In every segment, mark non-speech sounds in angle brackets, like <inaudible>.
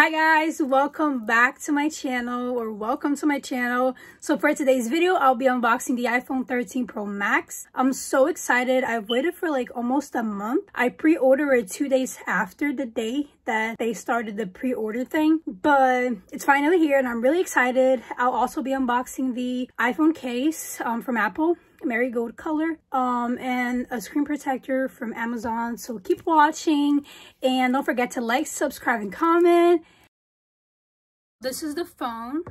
Hi guys, welcome back to my channel or welcome to my channel. So for today's video, I'll be unboxing the iPhone 13 Pro Max. I'm so excited. I've waited for like almost a month. I pre-ordered it two days after the day that they started the pre-order thing, but it's finally here and I'm really excited. I'll also be unboxing the iPhone case um, from Apple marigold color um and a screen protector from amazon. So keep watching and don't forget to like subscribe and comment. This is the phone.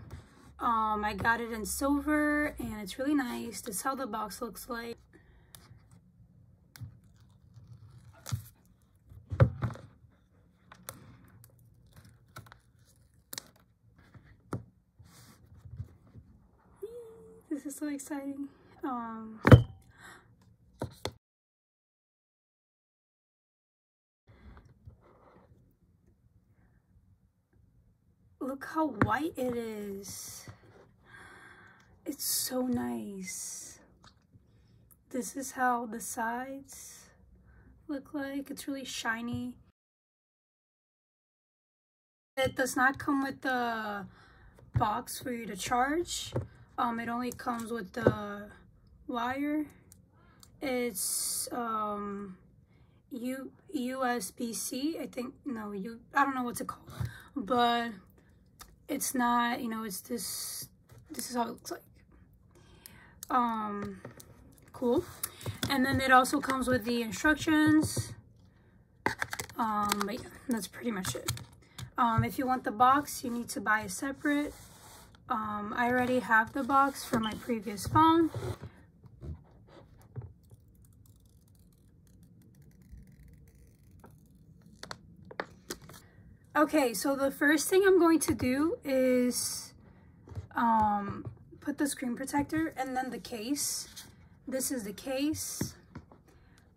Um i got it in silver and it's really nice. This is how the box looks like. This is so exciting um, look how white it is. It's so nice. This is how the sides look like. It's really shiny. It does not come with the box for you to charge. Um, it only comes with the wire. It's um, U USB-C, I think, no, you, I don't know what's it called, but it's not, you know, it's this, this is how it looks like. Um, cool. And then it also comes with the instructions. Um, but yeah, that's pretty much it. Um, if you want the box, you need to buy a separate. Um, I already have the box for my previous phone. Okay, so the first thing I'm going to do is um, put the screen protector and then the case. This is the case.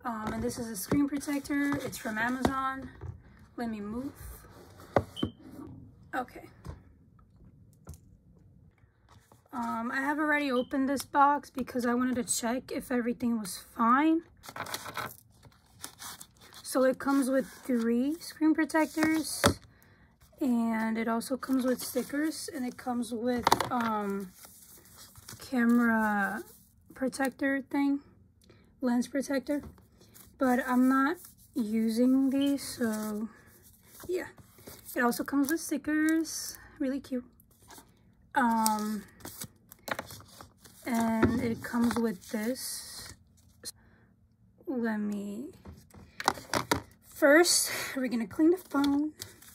Um, and this is a screen protector. It's from Amazon. Let me move. Okay. Um, I have already opened this box because I wanted to check if everything was fine. So it comes with three screen protectors and it also comes with stickers and it comes with um camera protector thing lens protector. But i'm not using these so yeah. It also comes with stickers. Really cute. Um and it comes with this. Let me first we're gonna clean the phone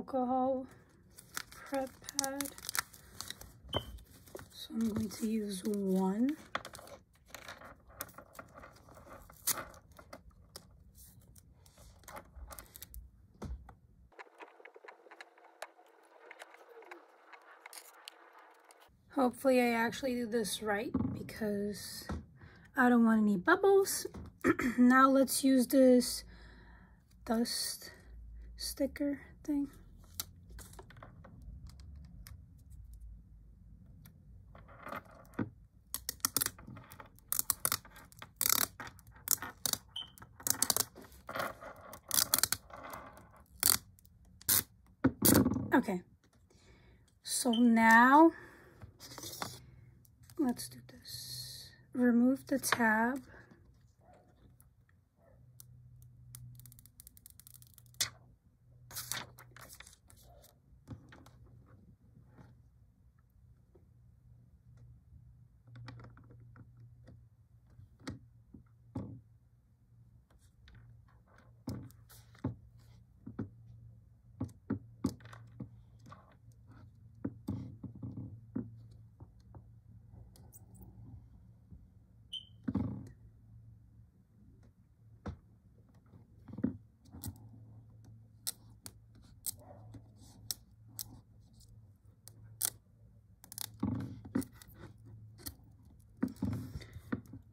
alcohol prep pad. So I'm going to use one. Hopefully I actually do this right because I don't want any bubbles. <clears throat> now let's use this dust sticker thing. Okay, so now let's do this. Remove the tab.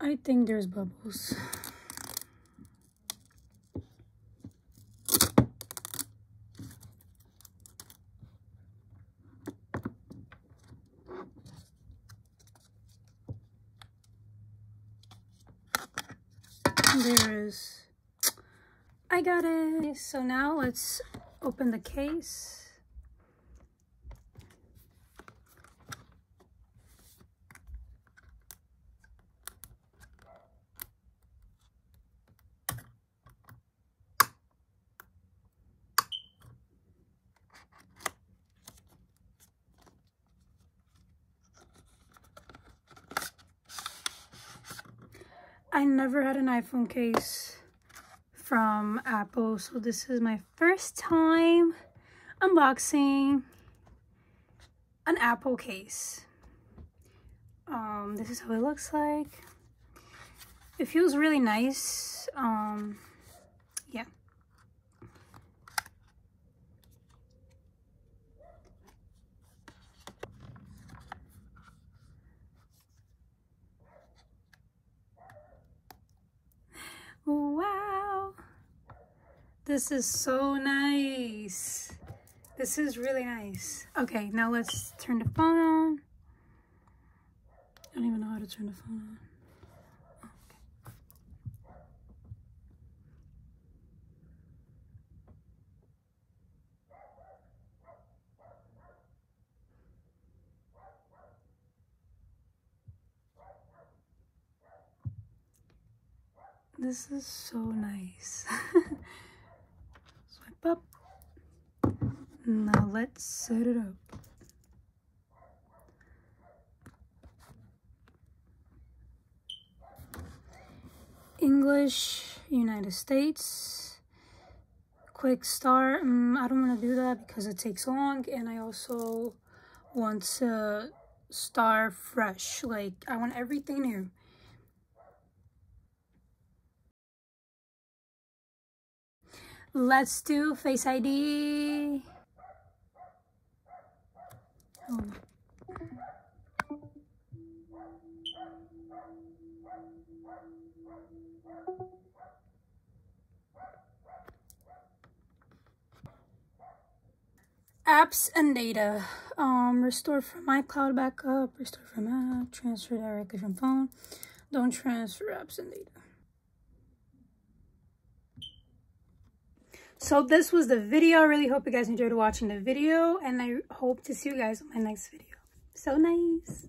I think there's bubbles. There is. I got it. So now let's open the case. I never had an iPhone case from Apple, so this is my first time unboxing an Apple case. Um, this is how it looks like. It feels really nice. Um, yeah. Wow. This is so nice. This is really nice. Okay, now let's turn the phone on. I don't even know how to turn the phone on. This is so nice. <laughs> Now let's set it up. English, United States, quick start. Um, I don't want to do that because it takes long and I also want to start fresh. Like I want everything new. Let's do Face ID. Oh. Apps and data. Um, restore from iCloud backup, restore from app, transfer directly from phone. Don't transfer apps and data. So this was the video. I really hope you guys enjoyed watching the video and I hope to see you guys on my next video. So nice.